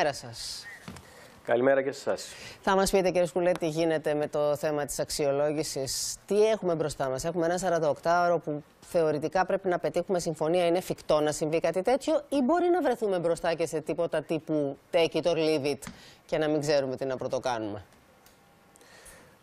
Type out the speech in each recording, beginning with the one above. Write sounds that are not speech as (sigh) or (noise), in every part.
Καλημέρα σας. Καλημέρα και σε εσάς. Θα μας πείτε, κύριε Σκουλέ, τι γίνεται με το θέμα της αξιολόγησης. Τι έχουμε μπροστά μας. Έχουμε ένα 48ωρο που θεωρητικά πρέπει να πετύχουμε συμφωνία. Είναι εφικτό να συμβεί κάτι τέτοιο, ή μπορεί να βρεθούμε μπροστά και σε τίποτα τύπου take it or leave it και να μην ξέρουμε τι να πρωτοκάνουμε;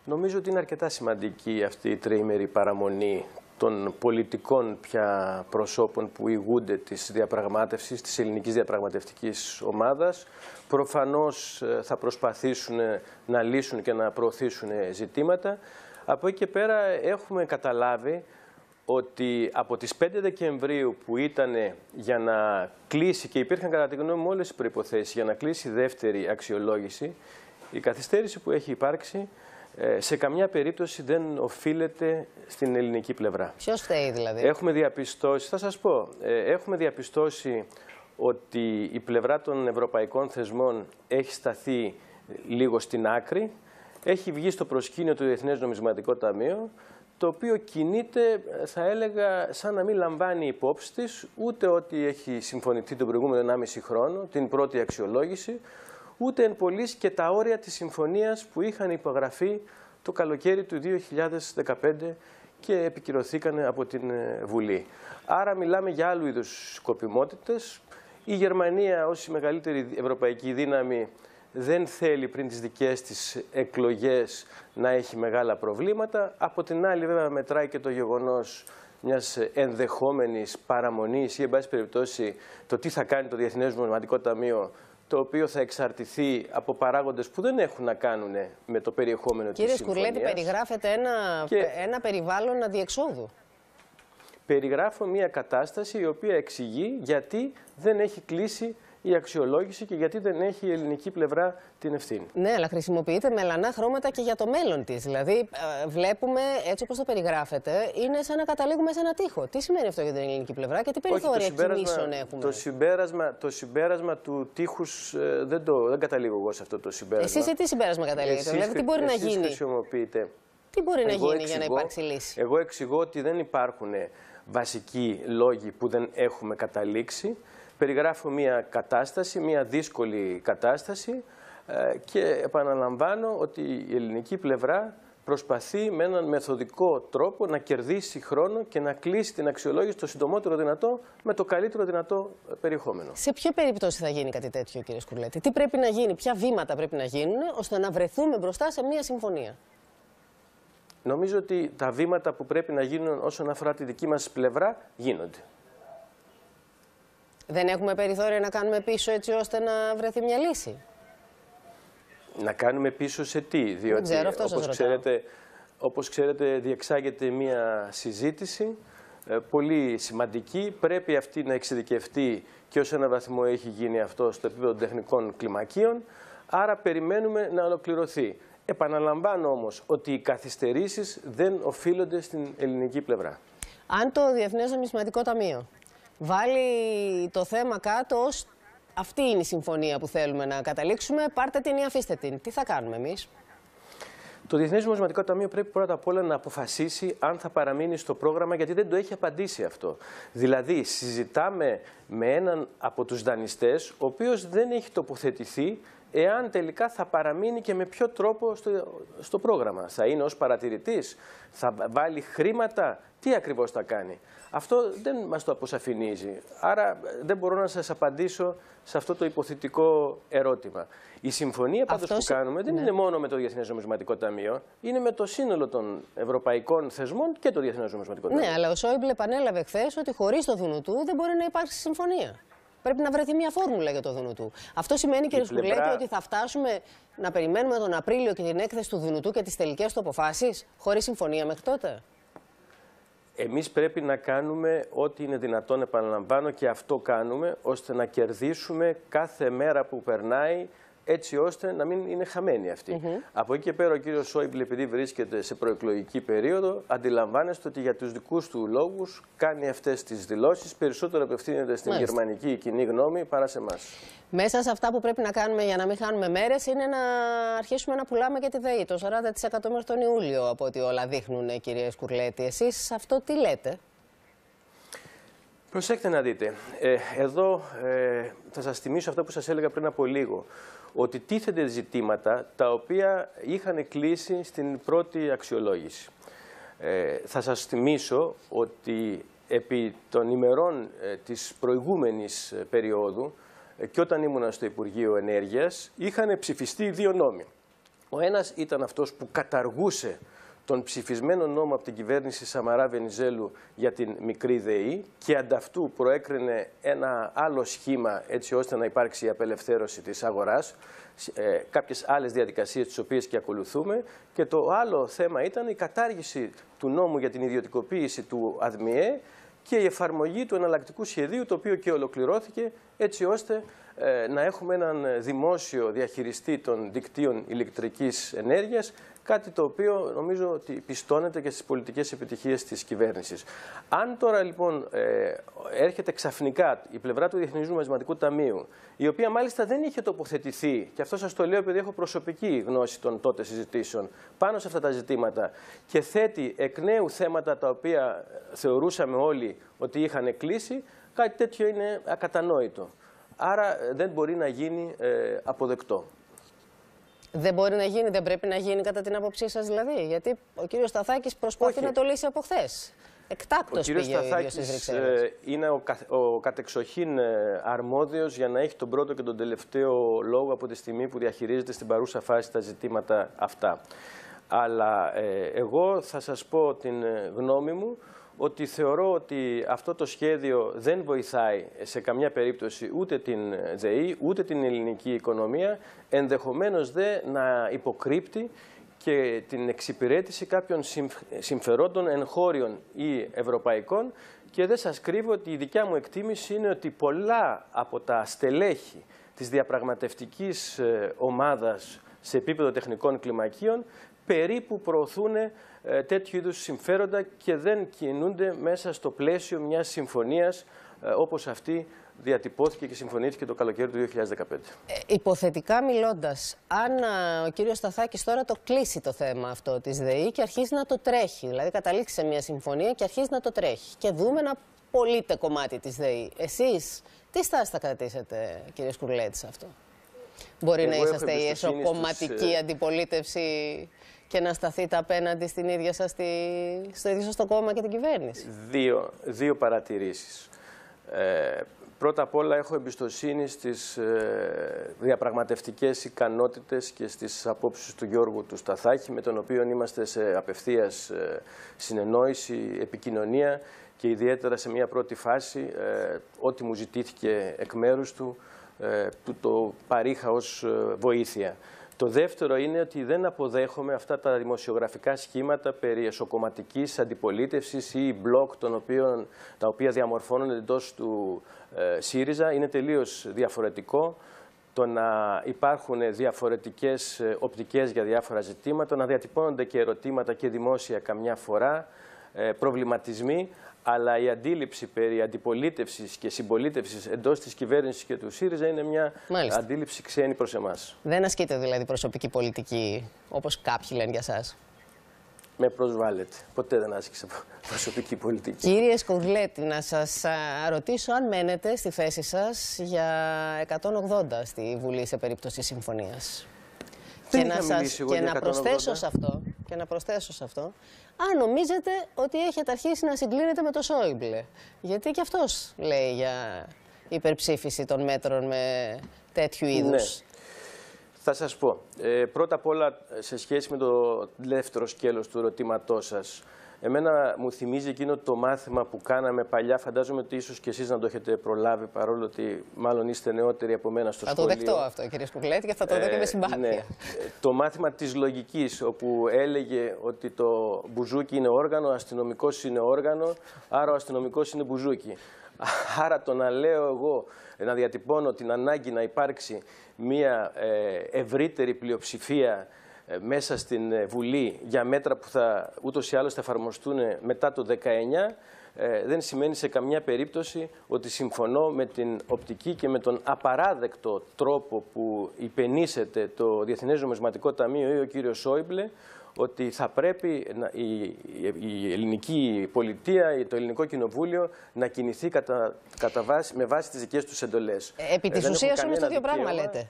Νομίζω ότι είναι αρκετά σημαντική αυτή η τριήμερη παραμονή των πολιτικών πια προσώπων που ηγούνται της διαπραγμάτευσης, της ελληνικής διαπραγματευτικής ομάδας. Προφανώς ε, θα προσπαθήσουν να λύσουν και να προωθήσουν ζητήματα. Από εκεί και πέρα έχουμε καταλάβει ότι από τις 5 Δεκεμβρίου που ήταν για να κλείσει και υπήρχαν κατά τη γνώμη μου όλες οι προϋποθέσεις για να κλείσει η δεύτερη αξιολόγηση, η καθυστέρηση που έχει υπάρξει ε, σε καμιά περίπτωση δεν οφείλεται στην ελληνική πλευρά. Ποιος φταίει δηλαδή; Έχουμε διαπιστώσει, θα σας πω, ε, έχουμε διαπιστώσει ότι η πλευρά των ευρωπαϊκών θεσμών έχει σταθεί λίγο στην άκρη, έχει βγει στο προσκήνιο του Διεθνές Νομισματικό Ταμείο, το οποίο κινείται, θα έλεγα, σαν να μην λαμβάνει υπόψη της ούτε ότι έχει συμφωνηθεί τον προηγούμενο 1,5 χρόνο, την πρώτη αξιολόγηση, ούτε εν πωλής και τα όρια της συμφωνίας που είχαν υπογραφεί το καλοκαίρι του 2015 και επικυρωθήκαν από την ε, Βουλή. Άρα μιλάμε για άλλου είδους σκοπιμότητες. Η Γερμανία ως η μεγαλύτερη ευρωπαϊκή δύναμη δεν θέλει πριν τις δικές της εκλογές να έχει μεγάλα προβλήματα. Από την άλλη βέβαια μετράει και το γεγονός μιας ενδεχόμενης παραμονής ή εν πάση περιπτώσει το τι θα κάνει το Διεθνές Νομισματικό Ταμείο το οποίο θα εξαρτηθεί από παράγοντες που δεν έχουν να κάνουν με το περιεχόμενο Κύριε της συμφωνίας. Κύριε Σκουρλέτη, περιγράφεται ένα, Και- ένα περιβάλλον αδιεξόδου. Περιγράφω μια κατάσταση η οποία εξηγεί γιατί δεν έχει κλείσει η αξιολόγηση και γιατί δεν έχει η ελληνική πλευρά την ευθύνη. Ναι, αλλά χρησιμοποιείται μελανά χρώματα και για το μέλλον της. Δηλαδή, ε, βλέπουμε έτσι όπως το περιγράφεται, είναι σαν να καταλήγουμε σε ένα τείχο. Τι σημαίνει αυτό για την ελληνική πλευρά και τι περιθώρια κινήσεων έχουμε. το, συμπέρασμα, το συμπέρασμα του τείχους ε, δεν, το, δεν καταλήγω εγώ σε αυτό το συμπέρασμα. Εσείς σε τι συμπέρασμα καταλήγετε, Εσείς δηλαδή τι μπορεί να εσείς γίνει; χρησιμοποιείτε Τι μπορεί να Εγώ γίνει για να εξηγώ- υπάρξει λύση; Εγώ εξηγώ ότι δεν υπάρχουν βασικοί λόγοι που δεν έχουμε καταλήξει. Περιγράφω μια κατάσταση, μια δύσκολη κατάσταση ε, και επαναλαμβάνω ότι η ελληνική πλευρά προσπαθεί με έναν μεθοδικό τρόπο να κερδίσει χρόνο και να κλείσει την αξιολόγηση το συντομότερο δυνατό με το καλύτερο δυνατό ε, περιεχόμενο. Σε ποια περίπτωση θα γίνει κάτι τέτοιο, κύριε Σκουρλέτη, τι πρέπει να γίνει, ποια βήματα πρέπει να γίνουν ώστε να βρεθούμε μπροστά σε μια συμφωνία; Νομίζω ότι τα βήματα που πρέπει να γίνουν όσον αφορά τη δική μας πλευρά γίνονται. Δεν έχουμε περιθώρια να κάνουμε πίσω έτσι ώστε να βρεθεί μια λύση; Να κάνουμε πίσω σε τι, διότι ξέρω, αυτό σας όπως, ρωτάω. ξέρετε, όπως ξέρετε διεξάγεται μία συζήτηση ε, πολύ σημαντική. Πρέπει αυτή να εξειδικευτεί και ως ένα βαθμό έχει γίνει αυτό στο επίπεδο των τεχνικών κλιμακίων. Άρα περιμένουμε να ολοκληρωθεί. Επαναλαμβάνω όμως ότι οι καθυστερήσεις δεν οφείλονται στην ελληνική πλευρά. Αν το Διεθνές Νομισματικό Ταμείο βάλει το θέμα κάτω ως αυτή είναι η συμφωνία που θέλουμε να καταλήξουμε, πάρτε την ή αφήστε την. Τι θα κάνουμε εμείς; Το Διεθνές Νομισματικό Ταμείο πρέπει πρώτα απ' όλα να αποφασίσει αν θα παραμείνει στο πρόγραμμα, γιατί δεν το έχει απαντήσει αυτό. Δηλαδή, συζητάμε με έναν από τους δανειστές, ο οποίος δεν έχει τοποθετηθεί εάν τελικά θα παραμείνει και με ποιο τρόπο στο, στο πρόγραμμα. Θα είναι ως παρατηρητής, θα βάλει χρήματα, τι ακριβώς θα κάνει. Αυτό δεν μας το αποσαφηνίζει. Άρα ε, δεν μπορώ να σας απαντήσω σε αυτό το υποθετικό ερώτημα. Η συμφωνία πάντως Αυτός που συ- κάνουμε δεν ναι. είναι μόνο με το Διεθνές Νομισματικό Ταμείο, είναι με το σύνολο των ευρωπαϊκών θεσμών και το Διεθνές Νομισματικό Ταμείο. Ναι, αλλά ο Σόιμπλε επανέλαβε χθες ότι χωρίς το Δουνουτού δεν μπορεί να υπάρξει συμφωνία. Πρέπει να βρεθεί μια φόρμουλα για το Δουνουτού. Αυτό σημαίνει, κύριε πλευρά- Σκουλέτη, ότι θα φτάσουμε να περιμένουμε τον Απρίλιο και την έκθεση του Δουνουτού και τις τελικές του αποφάσεις, χωρίς συμφωνία μέχρι τότε; Εμείς πρέπει να κάνουμε ό,τι είναι δυνατόν, επαναλαμβάνω, και αυτό κάνουμε, ώστε να κερδίσουμε κάθε μέρα που περνάει, έτσι ώστε να μην είναι χαμένη αυτή. Από εκεί και πέρα ο κύριος Σόιμπλε, επειδή βρίσκεται σε προεκλογική περίοδο, αντιλαμβάνεστε ότι για τους δικούς του λόγους κάνει αυτές τις δηλώσεις, περισσότερο απευθύνεται στην Μάλιστα. γερμανική κοινή γνώμη παρά σε εμάς. Μέσα σε αυτά που πρέπει να κάνουμε για να μην χάνουμε μέρες είναι να αρχίσουμε να πουλάμε και τη ΔΕΗ. Το 40% μέχρι τον Ιούλιο, από ό,τι όλα δείχνουν, κύριε Σκουρλέτη. Εσείς αυτό τι λέτε; Προσέξτε να δείτε. Ε, εδώ ε, θα σας θυμίσω αυτό που σας έλεγα πριν από λίγο. Ότι τίθενται ζητήματα τα οποία είχαν κλείσει στην πρώτη αξιολόγηση. Ε, θα σας θυμίσω ότι επί των ημερών ε, της προηγούμενης ε, περίοδου και όταν ήμουν στο Υπουργείο Ενέργειας είχαν ψηφιστεί δύο νόμοι. Ο ένας ήταν αυτός που καταργούσε τον ψηφισμένο νόμο από την κυβέρνηση Σαμαρά Βενιζέλου για την μικρή ΔΕΗ και ανταυτού προέκρινε ένα άλλο σχήμα έτσι ώστε να υπάρξει η απελευθέρωση της αγοράς, ε, κάποιες άλλες διαδικασίες τις οποίες και ακολουθούμε. Και το άλλο θέμα ήταν η κατάργηση του νόμου για την ιδιωτικοποίηση του ΑΔΜΙΕ και η εφαρμογή του εναλλακτικού σχεδίου το οποίο και ολοκληρώθηκε έτσι ώστε ε, να έχουμε έναν δημόσιο διαχειριστή των δικτύων ηλεκτρικής ενέργειας κάτι το οποίο νομίζω ότι πιστώνεται και στις πολιτικές επιτυχίες της κυβέρνησης. Αν τώρα λοιπόν ε, έρχεται ξαφνικά η πλευρά του Διεθνούς Νομισματικού Ταμείου, η οποία μάλιστα δεν είχε τοποθετηθεί, και αυτό σας το λέω επειδή έχω προσωπική γνώση των τότε συζητήσεων, πάνω σε αυτά τα ζητήματα και θέτει εκ νέου θέματα τα οποία θεωρούσαμε όλοι ότι είχαν κλείσει, κάτι τέτοιο είναι ακατανόητο. Άρα ε, δεν μπορεί να γίνει ε, αποδεκτό. Δεν μπορεί να γίνει, δεν πρέπει να γίνει κατά την άποψή σας δηλαδή; Γιατί ο κύριος Σταθάκης προσπαθεί να το λύσει από χθες. Εκτάκτος πήγε Σταθάκης, ε, είναι ο, ο κατεξοχήν ε, αρμόδιος για να έχει τον πρώτο και τον τελευταίο λόγο από τη στιγμή που διαχειρίζεται στην παρούσα φάση τα ζητήματα αυτά. Αλλά ε, εγώ θα σας πω την γνώμη μου ότι θεωρώ ότι αυτό το σχέδιο δεν βοηθάει σε καμιά περίπτωση ούτε την ΔΕΗ, ούτε την ελληνική οικονομία, ενδεχομένως δε να υποκρύπτει και την εξυπηρέτηση κάποιων συμφερόντων εγχώριων ή ευρωπαϊκών. Και δεν σας κρύβω ότι η δικιά μου εκτίμηση είναι ότι πολλά από τα στελέχη της διαπραγματευτικής ε, ομάδας σε επίπεδο τεχνικών κλιμακίων περίπου προωθούν ε, τέτοιου είδους συμφέροντα και δεν κινούνται μέσα στο πλαίσιο μιας συμφωνίας ε, όπως αυτή διατυπώθηκε και συμφωνήθηκε το καλοκαίρι του 2015. Ε, υποθετικά μιλώντας, αν ο κύριος Σταθάκης τώρα το κλείσει το θέμα αυτό της ΔΕΗ και αρχίζει να το τρέχει, δηλαδή καταλήξει σε μια συμφωνία και αρχίζει να το τρέχει και δούμε ένα πολύτε κομμάτι της ΔΕΗ. Εσείς τι στάση θα κρατήσετε κύριε Σκουρλέτης αυτό; Μπορεί να είσαστε η εσωκομματική αντιπολίτευση και να σταθείτε απέναντι στην ίδια σας, στη, στο ίδιο σας το κόμμα και την κυβέρνηση. Δύο, δύο παρατηρήσεις. Ε, πρώτα απ' όλα έχω εμπιστοσύνη στις ε, διαπραγματευτικές ικανότητες και στις απόψεις του Γιώργου του Σταθάκη, με τον οποίο είμαστε σε απευθείας ε, συνεννόηση, επικοινωνία και ιδιαίτερα σε μια πρώτη φάση, ε, ό,τι μου ζητήθηκε εκ μέρους του, ε, του το παρήχα ως ε, βοήθεια. Το δεύτερο είναι ότι δεν αποδέχομαι αυτά τα δημοσιογραφικά σχήματα περί εσωκομματικής αντιπολίτευσης ή μπλοκ των οποίων, τα οποία διαμορφώνονται εντός του ε, ΣΥΡΙΖΑ. Είναι τελείως διαφορετικό το να υπάρχουν διαφορετικές ε, οπτικές για διάφορα ζητήματα, να διατυπώνονται και ερωτήματα και δημόσια καμιά φορά, ε, προβληματισμοί, αλλά η αντίληψη περί αντιπολίτευσης και συμπολίτευσης εντός της κυβέρνησης και του ΣΥΡΙΖΑ είναι μια αντίληψη ξένη προς εμάς. Δεν ασκείτε δηλαδή προσωπική πολιτική, όπως κάποιοι λένε για σας; Με προσβάλλετε. Ποτέ δεν άσκησα προσωπική πολιτική. Κύριε Σκοδλέτη, να σας ρωτήσω αν μένετε στη θέση σας για 180 στη Βουλή σε περίπτωση συμφωνίας. και να, σας, και να προσθέσω σε αυτό, και να προσθέσω σε αυτό, αν νομίζετε ότι έχετε αρχίσει να συγκλίνετε με το Σόιμπλε. Γιατί και αυτός λέει για υπερψήφιση των μέτρων με τέτοιου ναι. είδους. Θα σας πω. Ε, πρώτα απ' όλα, σε σχέση με το δεύτερο σκέλος του ερωτήματός σας, Εμένα μου θυμίζει εκείνο το μάθημα που κάναμε παλιά. Φαντάζομαι ότι ίσως και εσείς να το έχετε προλάβει, παρόλο ότι μάλλον είστε νεότεροι από μένα στο σχολείο. Θα το δεχτώ αυτό, κύριε Σκουκλέτη, και θα το δω και με συμπάθεια. Ναι. Το μάθημα της λογικής, όπου έλεγε ότι το μπουζούκι είναι όργανο, ο αστυνομικός είναι όργανο, άρα ο αστυνομικός είναι μπουζούκι. Άρα το να λέω εγώ, να διατυπώνω την ανάγκη να υπάρξει μια ε, ευρύτερη πλειοψηφία ε, μέσα στην ε, Βουλή για μέτρα που θα ούτως ή άλλως θα εφαρμοστούν μετά το 19 ε, δεν σημαίνει σε καμιά περίπτωση ότι συμφωνώ με την οπτική και με τον απαράδεκτο τρόπο που υπενήσεται το Διεθνές Νομισματικό Ταμείο ή ο κύριος Σόιμπλε ότι θα πρέπει η, η, ελληνική πολιτεία, το ελληνικό κοινοβούλιο να κινηθεί κατά, κατά βάση, με βάση τις δικές τους εντολές. Ε, επί της ουσίας όμως το ίδιο πράγμα λέτε.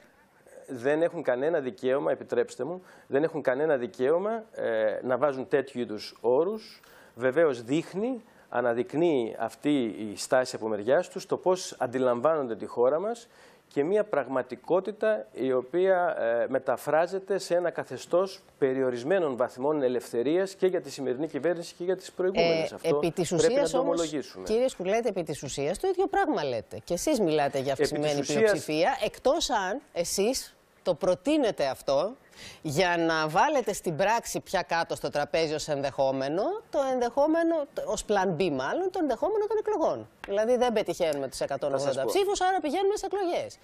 Δεν έχουν κανένα δικαίωμα, επιτρέψτε μου, δεν έχουν κανένα δικαίωμα ε, να βάζουν τέτοιου είδους όρους. Βεβαίως δείχνει αναδεικνύει αυτή η στάση από μεριάς τους το πώς αντιλαμβάνονται τη χώρα μας και μια πραγματικότητα η οποία ε, μεταφράζεται σε ένα καθεστώς περιορισμένων βαθμών ελευθερίας και για τη σημερινή κυβέρνηση και για τις προηγούμενες. Ε, Αυτό επί της ουσίας, πρέπει να το ομολογήσουμε. Κύριε λέτε επί της ουσίας το ίδιο πράγμα λέτε. Και εσείς μιλάτε για αυξημένη ουσίας... πλειοψηφία, εκτός αν εσείς το προτείνετε αυτό για να βάλετε στην πράξη πια κάτω στο τραπέζι ως ενδεχόμενο, το ενδεχόμενο, ως πλαν B μάλλον, το ενδεχόμενο των εκλογών. Δηλαδή δεν πετυχαίνουμε τους 180 ψήφους, άρα πηγαίνουμε στις εκλογές.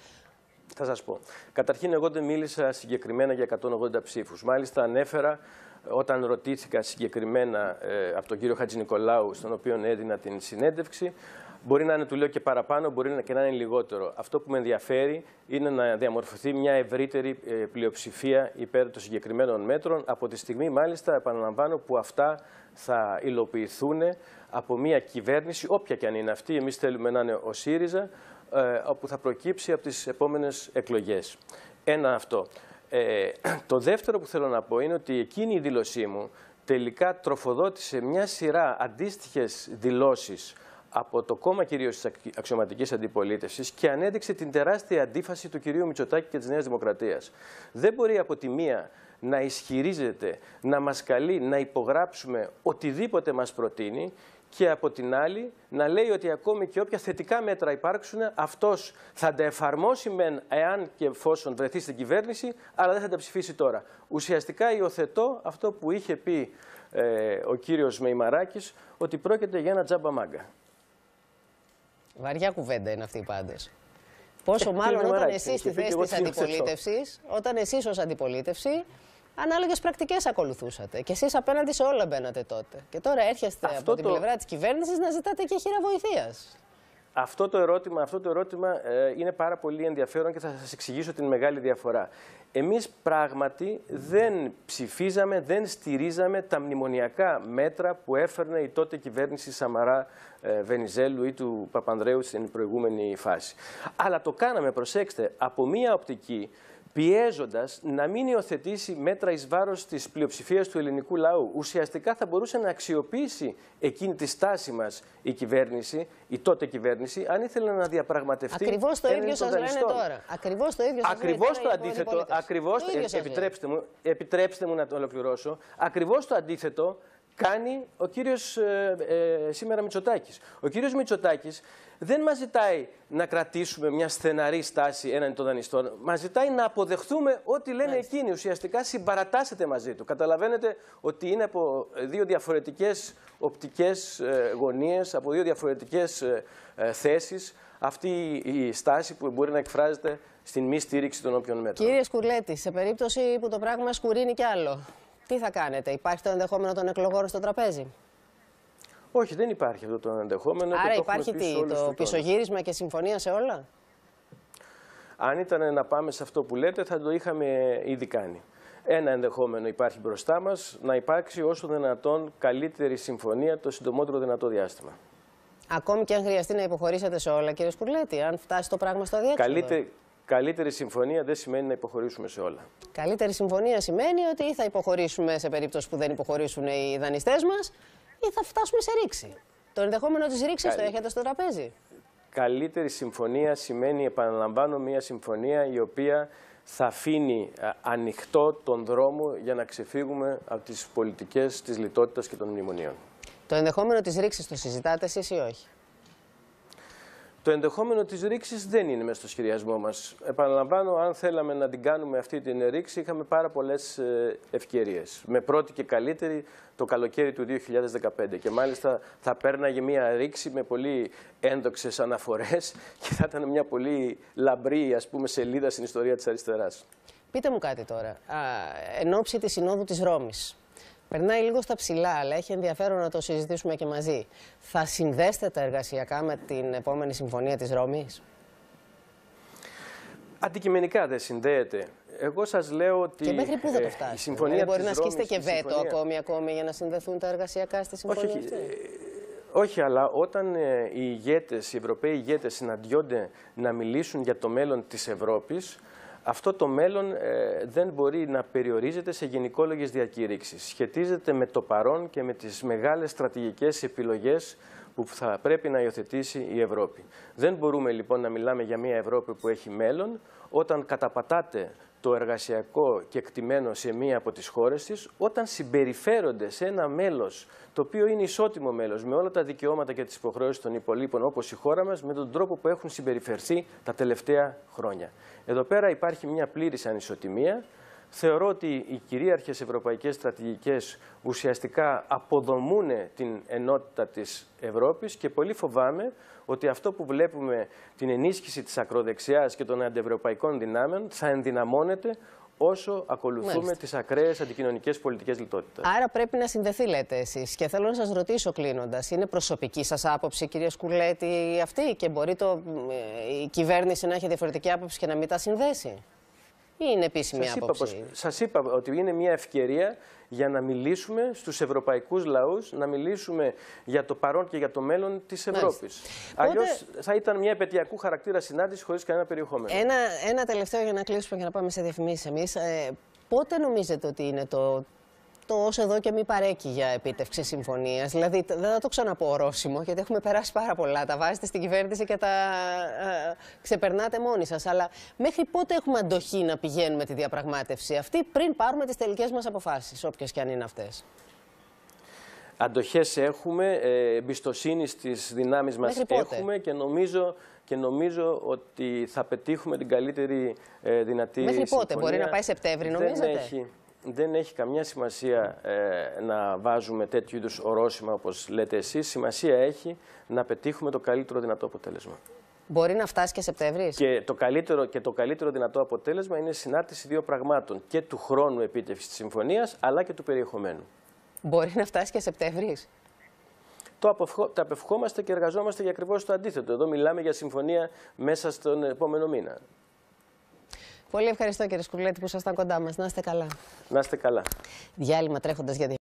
Θα σας πω. Καταρχήν εγώ δεν μίλησα συγκεκριμένα για 180 ψήφους. Μάλιστα ανέφερα όταν ρωτήθηκα συγκεκριμένα ε, από τον κύριο Χατζη Νικολάου, στον οποίο έδινα την συνέντευξη, Μπορεί να είναι, του λέω, και παραπάνω, μπορεί και να είναι λιγότερο. Αυτό που με ενδιαφέρει είναι να διαμορφωθεί μια ευρύτερη ε, πλειοψηφία υπέρ των συγκεκριμένων μέτρων. Από τη στιγμή, μάλιστα, επαναλαμβάνω, που αυτά θα υλοποιηθούν από μια κυβέρνηση, όποια και αν είναι αυτή, εμείς θέλουμε να είναι ο ΣΥΡΙΖΑ, ε, όπου θα προκύψει από τις επόμενες εκλογές. Ένα αυτό. Ε, το δεύτερο που θέλω να πω είναι ότι εκείνη η δήλωσή μου τελικά τροφοδότησε μια σειρά αντίστοιχες δηλώσεις από το κόμμα κυρίως της αξιωματικής αντιπολίτευσης και ανέδειξε την τεράστια αντίφαση του κυρίου Μητσοτάκη και της Νέας Δημοκρατίας. Δεν μπορεί από τη μία να ισχυρίζεται, να μας καλεί να υπογράψουμε οτιδήποτε μας προτείνει και από την άλλη να λέει ότι ακόμη και όποια θετικά μέτρα υπάρξουν, αυτός θα τα εφαρμόσει μεν εάν και εφόσον βρεθεί στην κυβέρνηση, αλλά δεν θα τα ψηφίσει τώρα. Ουσιαστικά υιοθετώ αυτό που είχε πει ε, ο κύριος Μεϊμαράκης, ότι πρόκειται για ένα τζάμπα μάγκα. Βαριά κουβέντα είναι αυτή πάντω. Πόσο μάλλον όταν εσείς στη θέση της αντιπολίτευσης, όταν εσείς ως αντιπολίτευση ανάλογες πρακτικές ακολουθούσατε. Και εσείς απέναντι σε όλα μπαίνατε τότε. Και τώρα έρχεστε Αυτό από την πλευρά της κυβέρνησης να ζητάτε και χείρα βοηθείας. Αυτό το ερώτημα, αυτό το ερώτημα ε, είναι πάρα πολύ ενδιαφέρον και θα σας εξηγήσω την μεγάλη διαφορά. Εμείς πράγματι δεν ψηφίζαμε, δεν στηρίζαμε τα μνημονιακά μέτρα που έφερνε η τότε κυβέρνηση Σαμαρά ε, Βενιζέλου ή του Παπανδρέου στην προηγούμενη φάση. Αλλά το κάναμε, προσέξτε, από μία οπτική πιέζοντας να μην υιοθετήσει μέτρα εις βάρος της πλειοψηφίας του ελληνικού λαού. Ουσιαστικά θα μπορούσε να αξιοποιήσει εκείνη τη στάση μας η κυβέρνηση, η τότε κυβέρνηση, αν ήθελε να διαπραγματευτεί. Ακριβώς το ίδιο σας λένε τώρα. Ακριβώς το ίδιο σας Ακριβώς το αντίθετο. Ακριβώς, ε, επιτρέψτε, μου, επιτρέψτε μου να το ολοκληρώσω. Ακριβώς το αντίθετο κάνει ο κύριος ε, ε, σήμερα Μητσοτάκης. Ο κύριος Μητσοτάκης δεν μας ζητάει να κρατήσουμε μια στεναρή στάση έναντι των δανειστών. Μας ζητάει να αποδεχθούμε ό,τι λένε εκείνοι. Ουσιαστικά συμπαρατάσσεται μαζί του. Καταλαβαίνετε ότι είναι από δύο διαφορετικές οπτικές ε, γωνίες, από δύο διαφορετικές ε, ε, θέσεις αυτή η στάση που μπορεί να εκφράζεται στην μη στήριξη των όποιων μέτρων. Κύριε Σκουρλέτη, σε περίπτωση που το πράγμα σκουρίνει κι άλλο, τι θα κάνετε, υπάρχει το ενδεχόμενο των εκλογών στο τραπέζι; Όχι, δεν υπάρχει αυτό το ενδεχόμενο. Άρα υπάρχει τι, το πισωγύρισμα και συμφωνία σε όλα; Αν ήταν να πάμε σε αυτό που λέτε, θα το είχαμε ήδη κάνει. Ένα ενδεχόμενο υπάρχει μπροστά μας να υπάρξει όσο δυνατόν καλύτερη συμφωνία το συντομότερο δυνατό διάστημα. Ακόμη και αν χρειαστεί να υποχωρήσετε σε όλα, κύριε Σπουρλέτη, αν φτάσει το πράγμα στο διέξοδο. Καλύτερη, καλύτερη συμφωνία δεν σημαίνει να υποχωρήσουμε σε όλα. Καλύτερη συμφωνία σημαίνει ότι ή θα υποχωρήσουμε σε περίπτωση που δεν υποχωρήσουν οι δανειστές μας, ή θα φτάσουμε σε ρήξη. Το ενδεχόμενο της ρήξης το έχετε στο τραπέζι. Καλύτερη συμφωνία σημαίνει, επαναλαμβάνω, μια συμφωνία η οποία θα αφήνει ανοιχτό τον δρόμο για να ξεφύγουμε από τις πολιτικές της λιτότητας και των μνημονίων. Το ενδεχόμενο της ρήξης το συζητάτε εσείς ή όχι; Το ενδεχόμενο της ρήξης δεν είναι μέσα στο σχεδιασμό μας. Επαναλαμβάνω, αν θέλαμε να την κάνουμε αυτή την ρήξη, είχαμε πάρα πολλές ε, ευκαιρίες. Με πρώτη και καλύτερη το καλοκαίρι του 2015. Και μάλιστα θα πέρναγε μια ρήξη με πολύ ένδοξες αναφορές (laughs) και θα ήταν μια πολύ λαμπρή ας πούμε, σελίδα στην ιστορία της αριστεράς. Πείτε μου κάτι τώρα. Α, εν ώψη της Συνόδου της Ρώμης, Περνάει λίγο στα ψηλά, αλλά έχει ενδιαφέρον να το συζητήσουμε και μαζί. Θα συνδέσετε τα εργασιακά με την επόμενη συμφωνία της Ρώμης; Αντικειμενικά δεν συνδέεται. Εγώ σας λέω ότι. Και μέχρι πού θα το φτάσει. Η συμφωνία δηλαδή, μπορεί να Ρώμης, ασκήσετε και η βέτο συμφωνία... ακόμη, ακόμη για να συνδεθούν τα εργασιακά στη συμφωνία. Όχι, αυτή; όχι, ε, όχι, αλλά όταν ε, οι ηγέτες, οι Ευρωπαίοι ηγέτες συναντιόνται να μιλήσουν για το μέλλον της Ευρώπης, αυτό το μέλλον ε, δεν μπορεί να περιορίζεται σε γενικόλογες διακήρυξεις. Σχετίζεται με το παρόν και με τις μεγάλες στρατηγικές επιλογές που θα πρέπει να υιοθετήσει η Ευρώπη. Δεν μπορούμε λοιπόν να μιλάμε για μια Ευρώπη που έχει μέλλον όταν καταπατάτε το εργασιακό και εκτιμένο σε μία από τις χώρες της, όταν συμπεριφέρονται σε ένα μέλος το οποίο είναι ισότιμο μέλος με όλα τα δικαιώματα και τις υποχρεώσεις των υπολείπων όπως η χώρα μας, με τον τρόπο που έχουν συμπεριφερθεί τα τελευταία χρόνια. Εδώ πέρα υπάρχει μια πλήρης ανισοτιμία. Θεωρώ ότι οι κυρίαρχες ευρωπαϊκές στρατηγικές ουσιαστικά αποδομούν την ενότητα της Ευρώπης και πολύ φοβάμαι ότι αυτό που βλέπουμε την ενίσχυση της ακροδεξιάς και των αντιευρωπαϊκών δυνάμεων θα ενδυναμώνεται όσο ακολουθούμε Μάλιστα. τις ακραίες αντικοινωνικές πολιτικές λιτότητας. Άρα πρέπει να συνδεθεί, λέτε εσείς. Και θέλω να σας ρωτήσω κλείνοντας, είναι προσωπική σας άποψη, κυρία Σκουλέτη, αυτή και μπορεί το, ε, η κυβέρνηση να έχει διαφορετική άποψη και να μην τα συνδέσει; Ή είναι επίσημη Σας είπα, άποψη. πως, σας είπα ότι είναι μια ευκαιρία για να μιλήσουμε στους ευρωπαϊκούς λαούς, να μιλήσουμε για το παρόν και για το μέλλον της Ευρώπης. Πότε- Αλλιώς θα ήταν μια επαιτειακού χαρακτήρα συνάντηση χωρίς κανένα περιεχόμενο. Ένα, ένα τελευταίο για να κλείσουμε και να πάμε σε διαφημίσεις εμείς. Ε, πότε νομίζετε ότι είναι το, το ως εδώ και μη παρέκει για επίτευξη συμφωνίας. Δηλαδή τε- δεν θα το ξαναπώ ορόσημο γιατί έχουμε περάσει πάρα πολλά. Τα βάζετε στην κυβέρνηση και τα ε, ξεπερνάτε μόνοι σας. Αλλά μέχρι πότε έχουμε αντοχή να πηγαίνουμε τη διαπραγμάτευση αυτή πριν πάρουμε τις τελικές μας αποφάσεις, όποιες και αν είναι αυτές; Αντοχές έχουμε, ε, εμπιστοσύνη στις δυνάμεις μας Μέχρι πότε; έχουμε και νομίζω, και νομίζω ότι θα πετύχουμε την καλύτερη ε, δυνατή Μέχρι πότε; συμφωνία. Μπορεί να πάει Σεπτέμβρη, νομίζετε; Δεν έχει, δεν έχει καμιά σημασία ε, να βάζουμε τέτοιου είδους ορόσημα όπως λέτε εσείς. Σημασία έχει να πετύχουμε το καλύτερο δυνατό αποτέλεσμα. Μπορεί να φτάσει και Σεπτέμβρης; Και το, καλύτερο, και το καλύτερο δυνατό αποτέλεσμα είναι η συνάρτηση δύο πραγμάτων. Και του χρόνου επίτευξης της συμφωνίας, αλλά και του περιεχομένου. Μπορεί να φτάσει και Σεπτέμβρης; Το, απευχο... το απευχόμαστε και εργαζόμαστε για ακριβώς το αντίθετο. Εδώ μιλάμε για συμφωνία μέσα στον επόμενο μήνα. Πολύ ευχαριστώ κύριε Σκουλέτη που ήσασταν κοντά μας. Να είστε καλά. Να είστε καλά. Διάλειμμα τρέχοντας για